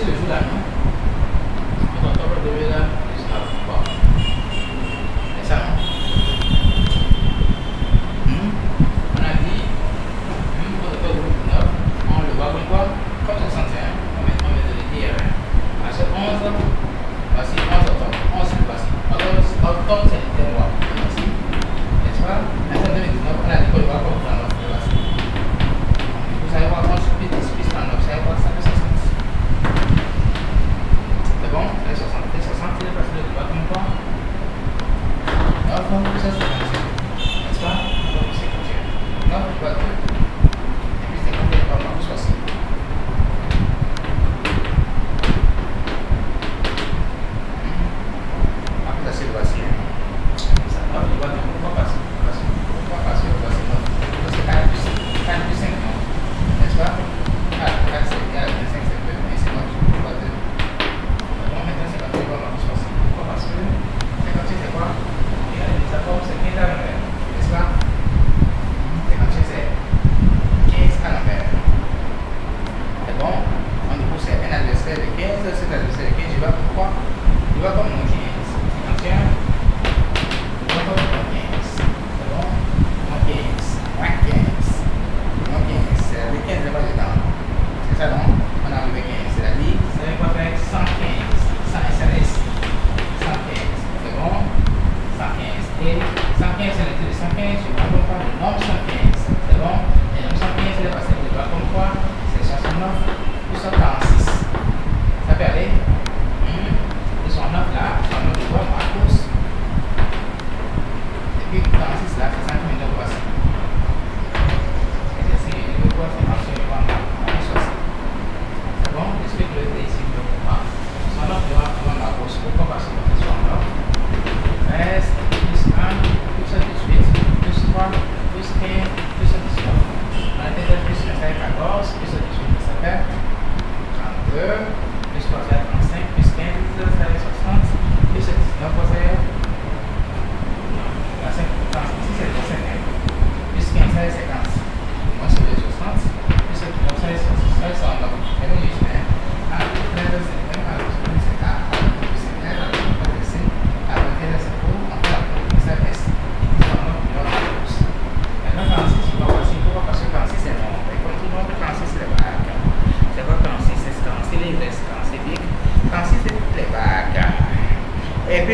这里出点 Iba con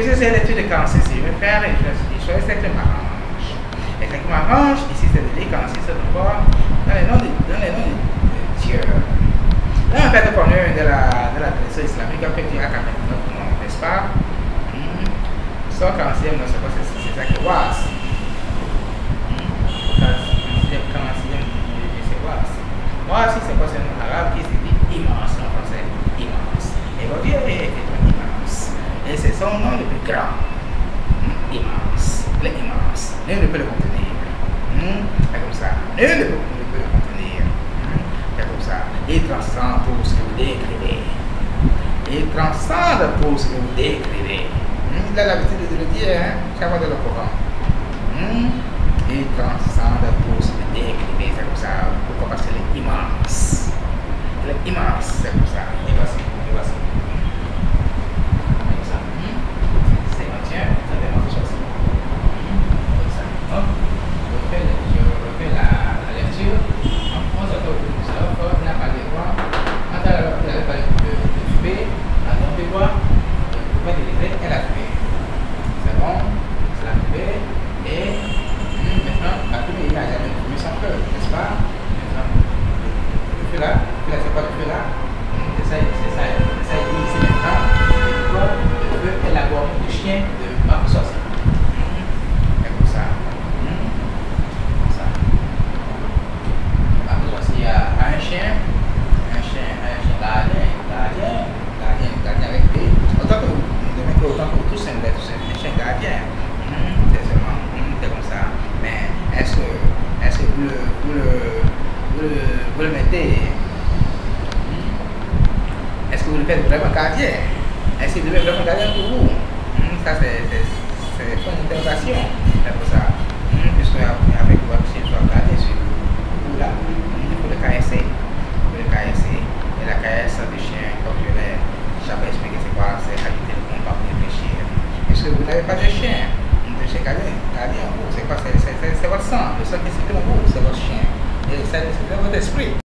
puis, c'est l'étude de quand c'est, je vais faire, je choisis avec le m'arrange. Et avec m'arrange, ici c'est le quand c'est le droit, dans les noms de, dans les noms de Dieu. Là, en fait, on est de la, de la tradition islamique, après, il y a 49 noms, n'est-ce pas? Só quand c'est, c'est quoi, c'est ça que was. Voici c'est quoi c'est un arabe qui se dit immense en français, immense. Et votre Dieu est immense. Et c'est son nom le plus grand. Immense. Le ne peut le contenir. C'est comme ça. Nul ne peut, le contenir. C'est comme ça. Il transcende tout ce que vous décrivez. Il transcende tout ce que vous décrivez. Il a l'habitude de le dire, hein, chaque de le Coran. Il transcende tout ce que vous décrivez. C'est comme ça. Pourquoi Parce qu'il est immense. Il est immense. School fez beberapa kajian. High School fez beberapa kajian guru. Hmm, ça c'est c'est une interrogation. C'est pour ça. Hmm, puisque avec quoi que ce soit gardé sur le là, pour le KSC, pour le KSC et la KS de chiens, comme je l'ai déjà expliqué, c'est quoi, c'est habiter le combat pour les chiens. Puisque vous n'avez pas de chien, de chien gardien, gardien en vous, c'est quoi, c'est votre sang, le sang qui circule en vous, c'est votre chien, et ça discipline votre esprit.